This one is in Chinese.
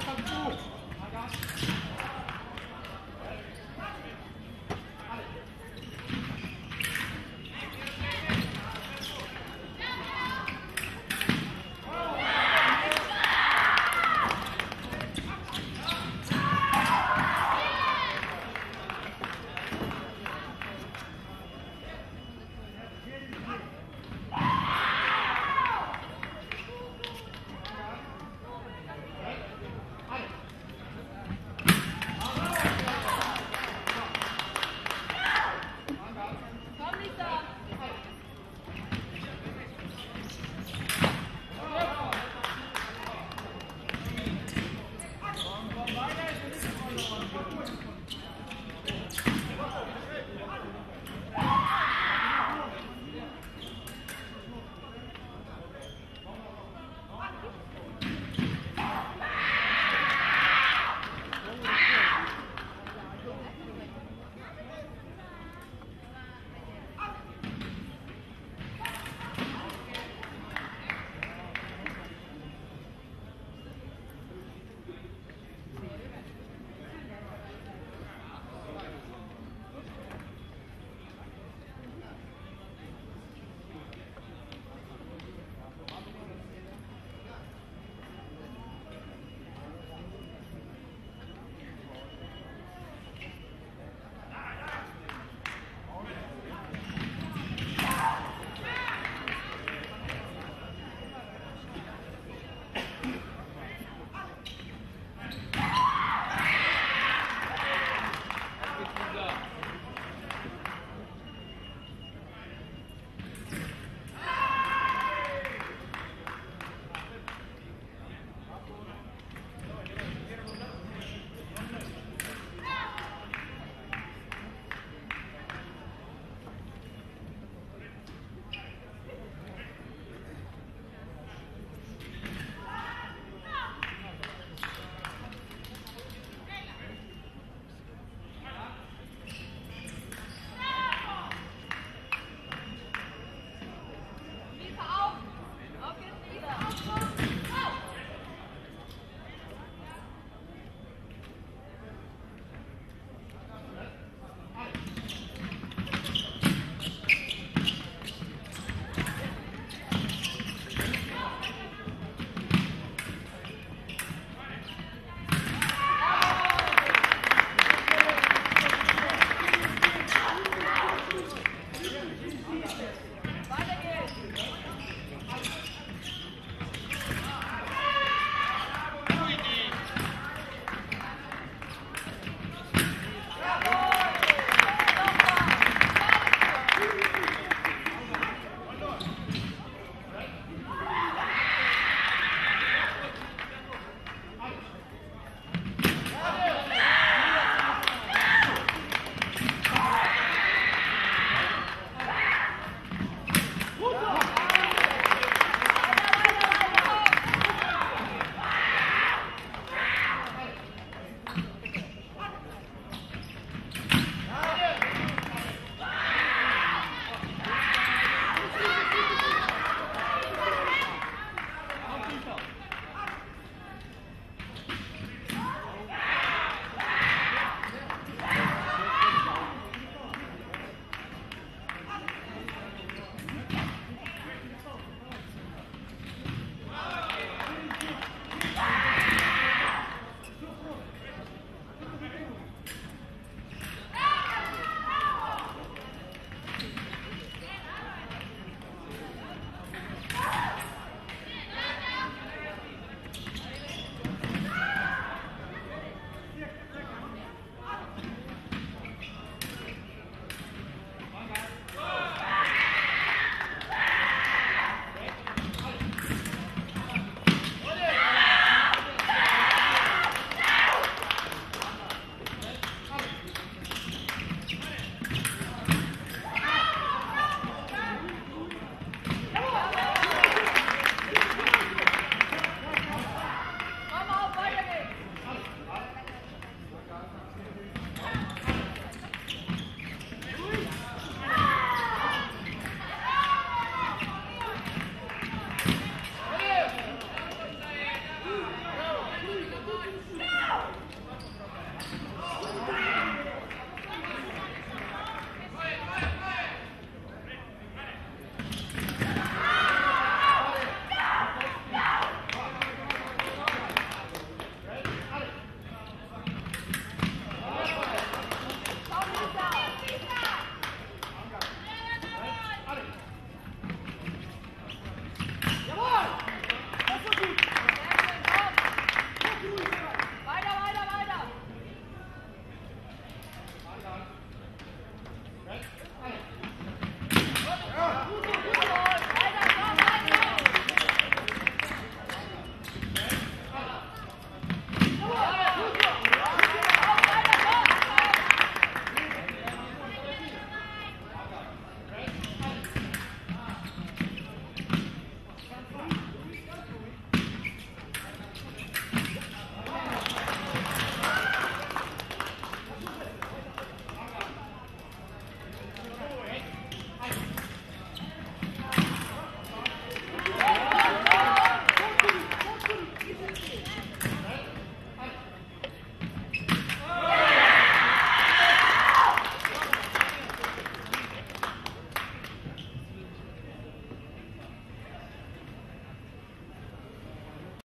成都，大家。